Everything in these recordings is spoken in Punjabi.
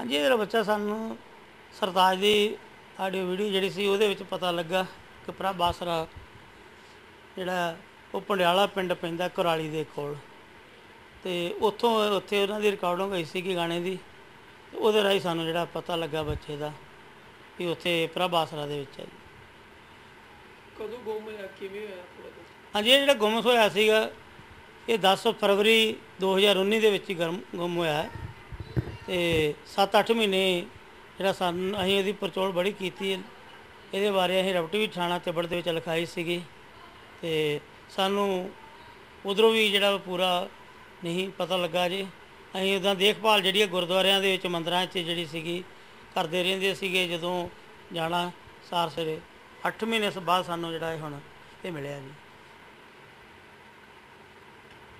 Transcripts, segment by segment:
ਹਾਂਜੀ ਇਹ ਜਿਹੜਾ ਬੱਚਾ ਸਾਨੂੰ ਸਰਤਾਜ ਦੀ ਆਡੀਓ ਵੀਡੀਓ ਜਿਹੜੀ ਸੀ ਉਹਦੇ ਵਿੱਚ ਪਤਾ ਲੱਗਾ ਕਿ ਪ੍ਰਭ ਆਸਰਾ ਜਿਹੜਾ ਉਹ ਪੰਡਿਆਲਾ ਪਿੰਡ ਪੈਂਦਾ ਕੁਰਾਲੀ ਦੇ ਕੋਲ। ਤੇ ਉੱਥੋਂ ਉੱਥੇ ਉਹਨਾਂ ਦੀ ਰਿਕਾਰਡਿੰਗ ਹੋਈ ਸੀ ਕਿ ਗਾਣੇ ਦੀ। ਉਹਦੇ ਰਾਹੀਂ ਸਾਨੂੰ ਜਿਹੜਾ ਪਤਾ ਲੱਗਾ ਬੱਚੇ ਦਾ ਕਿ ਉੱਥੇ ਪ੍ਰਭ ਆਸਰਾ ਦੇ ਵਿੱਚ ਹੈ। ਜੀ ਕਦੋਂ ਗੁੰਮ ਹੋਇਆ? ਕਿਵੇਂ ਹੋਇਆ ਹਾਂਜੀ ਇਹ ਜਿਹੜਾ ਗੁੰਮ ਹੋਇਆ ਸੀਗਾ ਇਹ 10 ਫਰਵਰੀ 2019 ਦੇ ਵਿੱਚ ਗੁੰਮ ਹੋਇਆ ਹੈ। ਤੇ 7-8 ਮਹੀਨੇ ਜਿਹੜਾ ਸਾਨੂੰ, ਅਸੀਂ ਇਹਦੀ ਪਰਚੋਲ ਬੜੀ ਕੀਤੀ ਇਹਦੇ ਬਾਰੇ ਅਸੀਂ ਰਪਟੀ ਵੀ ਥਾਣਾ ਤਿੱਬੜ ਦੇ ਵਿੱਚ ਲਿਖਾਈ ਸੀਗੀ। ਤੇ ਸਾਨੂੰ ਉਧਰੋਂ ਵੀ ਜਿਹੜਾ ਪੂਰਾ ਨਹੀਂ ਪਤਾ ਲੱਗਾ ਜੀ। ਅਸੀਂ ਉਹਦਾ ਦੇਖਭਾਲ ਜਿਹੜੀ ਹੈ ਗੁਰਦੁਆਰਿਆਂ ਦੇ ਵਿੱਚ, ਮੰਦਰਾਂ 'ਚ ਜਿਹੜੀ ਸੀਗੀ, ਕਰਦੇ ਰਹਿੰਦੇ ਸੀਗੇ ਜਦੋਂ ਜਾਣਾ ਸਾਰ ਸਵੇਰੇ 8 ਮਹੀਨੇ ਤੋਂ ਬਾਅਦ ਸਾਨੂੰ ਜਿਹੜਾ ਇਹ ਹੁਣ ਇਹ ਮਿਲਿਆ ਜੀ।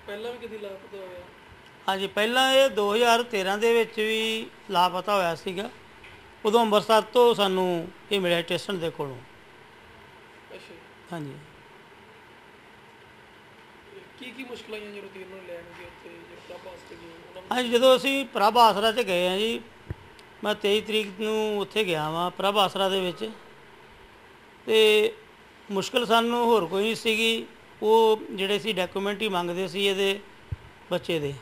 ਪਹਿਲਾਂ ਵੀ ਕਦੀ ਲਾਪਤਾ ਹੋਇਆ? ਹਾਂਜੀ ਪਹਿਲਾਂ ਇਹ 2013 ਦੇ ਵਿੱਚ ਵੀ ਲਾਪਤਾ ਹੋਇਆ ਸੀਗਾ। ਉਦੋਂ ਅੰਮ੍ਰਿਤਸਰ ਤੋਂ ਸਾਨੂੰ ਇਹ ਮਿਲਿਆ ਸਟੇਸ਼ਨ ਦੇ ਕੋਲੋਂ। ਅੱਛਾ। ਹਾਂਜੀ। ਕੀ ਕੀ ਮੁਸ਼ਕਲਾਂ ਆਈਆਂ ਜਦੋਂ ਤੀਰ ਨੂੰ ਲੈਣ ਗਏ ਉੱਥੇ ਜਦੋਂ ਪ੍ਰਭਾਸ ਤੇ ਗਏ ਹਾਂਜੀ ਜਦੋਂ ਅਸੀਂ ਪ੍ਰਭ ਆਸਰਾ ਤੇ ਗਏ ਆ ਜੀ ਮੈਂ 23 ਤਰੀਕ ਨੂੰ ਉੱਥੇ ਗਿਆ ਵਾਂ ਪ੍ਰਭ ਆਸਰਾ ਦੇ ਵਿੱਚ। ਤੇ ਮੁਸ਼ਕਲ ਸਾਨੂੰ ਹੋਰ ਕੋਈ ਨਹੀਂ ਸੀਗੀ ਉਹ ਜਿਹੜੇ ਸੀ ਡਾਕੂਮੈਂਟ ਹੀ ਮੰਗਦੇ ਸੀ ਇਹਦੇ ਬੱਚੇ ਦੇ।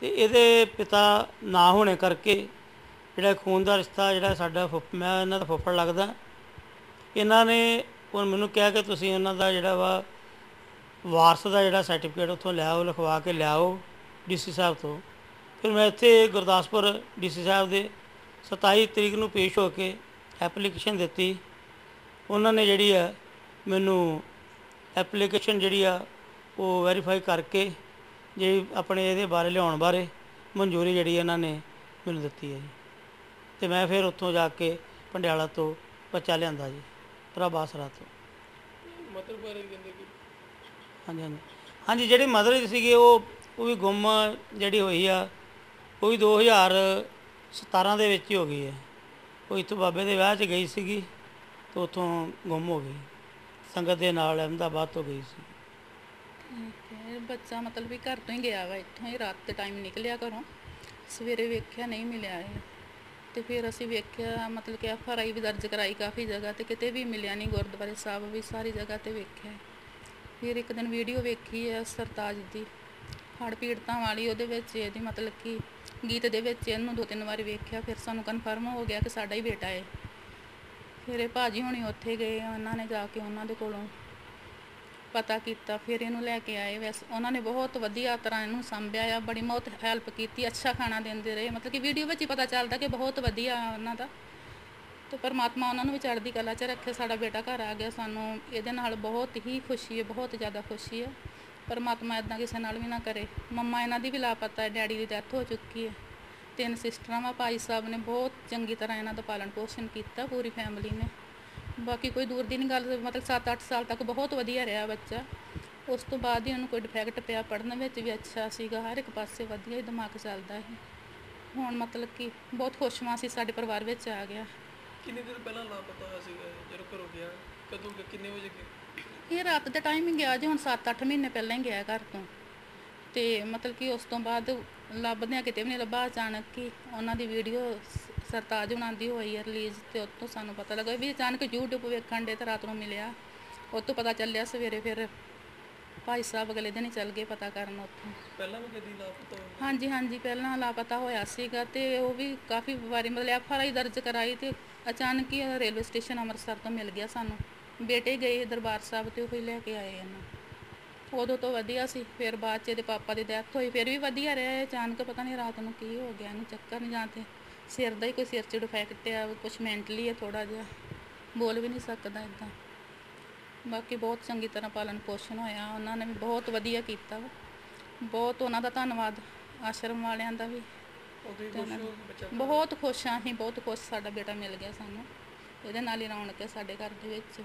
ਤੇ ਇਹਦੇ ਪਿਤਾ ਨਾ ਹੋਣੇ ਕਰਕੇ ਜਿਹੜਾ ਖੂਨ ਦਾ ਰਿਸ਼ਤਾ, ਜਿਹੜਾ ਸਾਡਾ ਫੁੱਫ- ਮੈਂ ਇਹਨਾਂ ਦਾ ਫੁੱਫੜ ਲੱਗਦਾ। ਇਹਨਾਂ ਨੇ ਹੁਣ ਮੈਨੂੰ ਕਿਹਾ ਕਿ ਤੁਸੀਂ ਉਹਨਾਂ ਦਾ ਜਿਹੜਾ ਵਾ ਵਾਰਸ ਦਾ ਜਿਹੜਾ ਸਰਟੀਫਿਕੇਟ ਉੱਥੋਂ ਲਿਆਓ, ਲਿਖਵਾ ਕੇ ਲਿਆਓ ਡੀਸੀ ਸਾਹਿਬ ਤੋਂ। ਫਿਰ ਮੈਂ ਇੱਥੇ ਗੁਰਦਾਸਪੁਰ ਡੀਸੀ ਸਾਹਿਬ ਦੇ 27 ਤਰੀਕ ਨੂੰ ਪੇਸ਼ ਹੋ ਕੇ ਐਪਲੀਕੇਸ਼ਨ ਦਿੱਤੀ। ਉਹਨਾਂ ਨੇ ਜਿਹੜੀ ਆ ਮੈਨੂੰ ਐਪਲੀਕੇਸ਼ਨ ਜਿਹੜੀ ਆ ਉਹ ਵੈਰੀਫਾਈ ਕਰਕੇ ਜੇ ਆਪਣੇ ਇਹਦੇ ਬਾਰੇ ਲਿਆਉਣ ਬਾਰੇ ਮਨਜ਼ੂਰੀ ਜਿਹੜੀ ਇਹਨਾਂ ਨੇ ਮੈਨੂੰ ਦਿੱਤੀ ਹੈ ਜੀ। ਤੇ ਮੈਂ ਫਿਰ ਉੱਥੋਂ ਜਾ ਕੇ ਪੰਡਿਆਲਾ ਤੋਂ ਬੱਚਾ ਲਿਆਂਦਾ ਜੀ ਪ੍ਰਭਾਸਰਾ ਤੋਂ। ਮਤਲਬ ਬਾਰੇ ਕਹਿੰਦੇ ਕਿ? ਹਾਂਜੀ ਹਾਂਜੀ। ਹਾਂਜੀ ਜਿਹੜੀ ਮਦਰ ਸੀਗੀ ਉਹ ਉਹ ਵੀ ਗੁੰਮ ਜਿਹੜੀ ਹੋਈ ਆ ਉਹ ਵੀ 2017 ਦੇ ਵਿੱਚ ਹੀ ਹੋ ਗਈ ਹੈ। ਉਹ ਇੱਥੋਂ ਬਾਬੇ ਦੇ ਵਿਆਹ 'ਚ ਗਈ ਸੀਗੀ ਤੇ ਉੱਥੋਂ ਗੁੰਮ ਹੋ ਗਈ। ਸੰਗਤ ਦੇ ਨਾਲ ਅਹਿਮਦਾਬਾਦ ਤੋਂ ਗਈ ਸੀ। ਠੀਕ ਬੱਚਾ ਮਤਲਬ ਵੀ ਘਰ ਤੋਂ ਹੀ ਗਿਆ ਵਾ, ਇੱਥੋਂ ਹੀ ਰਾਤ ਦੇ ਟਾਈਮ ਨਿਕਲਿਆ ਘਰੋਂ। ਸਵੇਰੇ ਵੇਖਿਆ ਨਹੀਂ ਮਿਲਿਆ ਇਹ ਤੇ ਫਿਰ ਅਸੀਂ ਵੇਖਿਆ, ਮਤਲਬ ਕਿ ਐਫ ਆਰ ਆਈ ਵੀ ਦਰਜ ਕਰਾਈ ਕਾਫੀ ਜਗ੍ਹਾ ਤੇ, ਕਿਤੇ ਵੀ ਮਿਲਿਆ ਨਹੀਂ ਗੁਰਦੁਆਰੇ ਸਾਹਿਬ, ਵੀ ਸਾਰੀ ਜਗ੍ਹਾ ਤੇ ਵੇਖਿਆ। ਫਿਰ ਇੱਕ ਦਿਨ ਵੀਡੀਓ ਵੇਖੀ ਹੈ ਸਰਤਾਜ ਦੀ, ਹੜ੍ਹ ਪੀੜਤਾਂ ਵਾਲੀ, ਉਹਦੇ ਵਿੱਚ ਇਹਦੀ ਮਤਲਬ ਕਿ ਗੀਤ ਦੇ ਵਿੱਚ ਇਹਨੂੰ ਦੋ ਤਿੰਨ ਵਾਰ ਵੇਖਿਆ, ਫਿਰ ਸਾਨੂੰ ਕਨਫਰਮ ਹੋ ਗਿਆ ਕਿ ਸਾਡਾ ਹੀ ਬੇਟਾ ਹੈ। ਫਿਰ ਇਹ ਭਾਜੀ ਹੁਣੀ ਉੱਥੇ ਗਏ, ਉਹਨਾਂ ਨੇ ਜਾ ਕੇ ਉਹਨਾਂ ਦੇ ਕੋਲੋਂ ਪਤਾ ਕੀਤਾ, ਫਿਰ ਇਹਨੂੰ ਲੈ ਕੇ ਆਏ। ਵੈਸੇ ਉਹਨਾਂ ਨੇ ਬਹੁਤ ਵਧੀਆ ਤਰ੍ਹਾਂ ਇਹਨੂੰ ਸੰਭਿਆ ਆ, ਬੜੀ ਬਹੁਤ ਹੈਲਪ ਕੀਤੀ, ਅੱਛਾ ਖਾਣਾ ਦਿੰਦੇ ਰਹੇ। ਮਤਲਬ ਕਿ ਵੀਡੀਓ ਵਿੱਚ ਹੀ ਪਤਾ ਚੱਲਦਾ ਕਿ ਬਹੁਤ ਵਧੀਆ ਉਹਨਾਂ ਦਾ। ਤੇ ਪਰਮਾਤਮਾ ਉਹਨਾਂ ਨੂੰ ਵੀ ਚੜ੍ਹਦੀ ਕਲਾ 'ਚ ਰੱਖੇ, ਸਾਡਾ ਬੇਟਾ ਘਰ ਆ ਗਿਆ, ਸਾਨੂੰ ਇਹਦੇ ਨਾਲ ਬਹੁਤ ਹੀ ਖੁਸ਼ੀ ਹੈ, ਬਹੁਤ ਜ਼ਿਆਦਾ ਖੁਸ਼ੀ ਹੈ। ਪਰਮਾਤਮਾ ਇਦਾਂ ਕਿਸੇ ਨਾਲ ਵੀ ਨਾ ਕਰੇ। ਮੰਮਾ ਇਹਨਾਂ ਦੀ ਵੀ ਲਾਪਤਾ ਹੈ, ਡੈਡੀ ਦੀ ਡੈਥ ਹੋ ਚੁੱਕੀ ਹੈ। ਤਿੰਨ ਸਿਸਟਰਾਂ ਵਾ, ਭਾਈ ਸਾਹਿਬ ਨੇ ਬਹੁਤ ਚੰਗੀ ਤਰ੍ਹਾਂ ਇਹਨਾਂ ਦਾ ਪਾਲਣ ਪੋਸ਼ਣ ਕੀਤਾ, ਪੂਰੀ ਫੈਮਿਲੀ ਨੇ। ਬਾਕੀ ਕੋਈ ਦੂਰ ਦੀ ਨਹੀਂ ਗੱਲ ਮਤਲਬ 7-8 ਸਾਲ ਤੱਕ ਬਹੁਤ ਵਧੀਆ ਰਿਹਾ ਬੱਚਾ। ਉਸ ਤੋਂ ਬਾਅਦ ਹੀ ਉਹਨੂੰ ਕੋਈ ਡਿਫੈਕਟ ਪਿਆ ਪੜਨ ਵਿੱਚ ਵੀ ਅੱਛਾ ਸੀਗਾ ਹਰ ਇੱਕ ਪਾਸੇ ਵਧੀਆ ਹੀ ਦਿਮਾਗ ਚੱਲਦਾ ਸੀ। ਹੁਣ ਮਤਲਬ ਕਿ ਬਹੁਤ ਖੁਸ਼ਮਾ ਸੀ ਸਾਡੇ ਪਰਿਵਾਰ ਵਿੱਚ ਆ ਗਿਆ। ਕਿੰਨੇ ਦਿਨ ਪਹਿਲਾਂ ਲਾਪਤਾ ਹੋਇਆ ਸੀਗਾ? ਜਦੋਂ ਘਰੋਂ ਗਿਆ? ਕਦੋਂ ਗਿਆ? ਕਿੰਨੇ ਵਜੇ ਗਿਆ? ਇਹ ਰਾਤ ਦੇ ਟਾਈਮ ਹੀ ਗਿਆ ਜੀ ਹੁਣ 7-8 ਮਹੀਨੇ ਪਹਿਲਾਂ ਹੀ ਗਿਆ ਘਰ ਤੋਂ। ਤੇ ਮਤਲਬ ਕਿ ਉਸ ਤੋਂ ਬਾਅਦ ਲੱਭਦਿਆਂ ਕਿਤੇ ਵੀ ਨਹੀਂ ਲੱਭਾ ਅਚਾਨਕ ਹੀ ਉਹਨਾਂ ਦੀ ਵੀਡੀਓ ਸਰਤਾਜ ਉਹਨਾਂ ਦੀ ਹੋਈ ਹੈ ਰਿਲੀਜ਼ ਤੇ ਉਸ ਤੋਂ ਸਾਨੂੰ ਪਤਾ ਲੱਗਾ ਵੀ ਅਚਾਨਕ YouTube ਵੇਖਣ ਦੇ ਤੇ ਰਾਤ ਨੂੰ ਮਿਲਿਆ। ਉਹ ਤੋਂ ਪਤਾ ਚੱਲਿਆ ਸਵੇਰੇ ਫਿਰ ਭਾਈ ਸਾਹਿਬ ਅਗਲੇ ਦਿਨ ਹੀ ਚੱਲ ਗਏ ਪਤਾ ਕਰਨ ਉੱਥੋਂ। ਪਹਿਲਾਂ ਵੀ ਕਦੀ ਲਾਪਤਾ ਹੋਇਆ? ਹਾਂਜੀ ਹਾਂਜੀ ਪਹਿਲਾਂ ਲਾਪਤਾ ਹੋਇਆ ਸੀਗਾ ਤੇ ਉਹ ਵੀ ਕਾਫੀ ਵਾਰੀ ਮਤਲਬ ਐਫ ਆਰ ਆਈ ਦਰਜ ਕਰਾਈ ਤੇ ਅਚਾਨਕ ਹੀ ਰੇਲਵੇ ਸਟੇਸ਼ਨ ਅੰਮ੍ਰਿਤਸਰ ਤੋਂ ਮਿਲ ਗਿਆ ਸਾਨੂੰ। ਬੇਟੇ ਗਏ ਦਰਬਾਰ ਸਾਹਿਬ ਤੇ ਉਹ ਹੀ ਲੈ ਕੇ ਆਏ ਇਹਨਾਂ। ਉਦੋਂ ਤੋਂ ਵਧੀਆ ਸੀ ਫਿਰ ਬਾਅਦ ਚ ਇਹਦੇ ਪਾਪਾ ਦੀ ਡੈਥ ਹੋਈ ਫਿਰ ਵੀ ਵਧੀਆ ਰਿਹਾ ਅਚਾਨਕ ਪਤਾ ਨਹੀਂ ਰਾਤ ਨੂੰ ਕੀ ਹੋ ਗਿਆ ਇਹਨੂੰ ਚੱਕਰ ਨਹੀਂ ਜਾਂ ਤੇ ਸਿਰ ਦਾ ਹੀ ਕੋਈ ਸਿਰ 'ਚ ਡਿਫੈਕਟ ਆ ਕੁਝ ਮੈਂਟਲੀ ਹੈ ਥੋੜਾ ਜਿਹਾ। ਬੋਲ ਵੀ ਨਹੀਂ ਸਕਦਾ ਇਦਾਂ ਬਾਕੀ ਬਹੁਤ ਚੰਗੀ ਤਰ੍ਹਾਂ ਪਾਲਣ ਪੋਸ਼ਣ ਹੋਇਆ। ਉਹਨਾਂ ਨੇ ਵੀ ਬਹੁਤ ਵਧੀਆ ਕੀਤਾ ਵਾ। ਬਹੁਤ ਉਹਨਾਂ ਦਾ ਧੰਨਵਾਦ। ਆਸ਼ਰਮ ਵਾਲਿਆਂ ਦਾ ਵੀ। ਉਹਦੇ ਤੇ ਖੁਸ਼ ਉਹਨਾਂ ਹੋ ਕੇ ਬੱਚਾ ਬਹੁਤ ਖੁਸ਼ ਹਾਂ ਅਸੀਂ। ਬਹੁਤ ਖੁਸ਼ ਸਾਡਾ ਬੇਟਾ ਮਿਲ ਗਿਆ ਸਾਨੂੰ। ਇਹਦੇ ਨਾਲ ਹੀ ਰੌਣਕ ਹੈ ਸਾਡੇ ਘਰ ਦੇ ਵਿੱਚ।